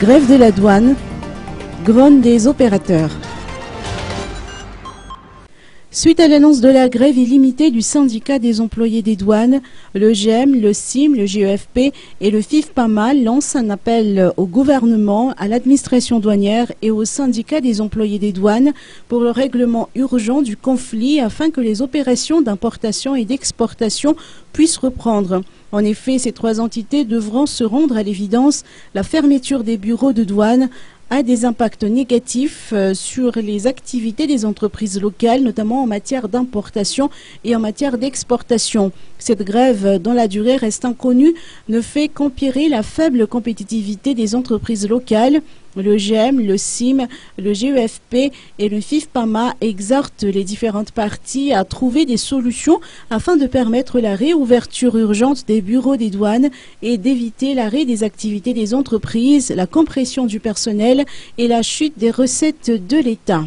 Grève de la douane, grogne des opérateurs. Suite à l'annonce de la grève illimitée du syndicat des employés des douanes, le GEM, le CIM, le GEFP et le FIFPAMA lancent un appel au gouvernement, à l'administration douanière et au syndicat des employés des douanes pour le règlement urgent du conflit afin que les opérations d'importation et d'exportation puissent reprendre. En effet, ces trois entités devront se rendre à l'évidence la fermeture des bureaux de douane a des impacts négatifs euh, sur les activités des entreprises locales, notamment en matière d'importation et en matière d'exportation. Cette grève, dont la durée reste inconnue, ne fait qu'empirer la faible compétitivité des entreprises locales. Le GEM, le CIM, le GEFP et le FIFPAMA exhortent les différentes parties à trouver des solutions afin de permettre la réouverture urgente des bureaux des douanes et d'éviter l'arrêt des activités des entreprises, la compression du personnel et la chute des recettes de l'État.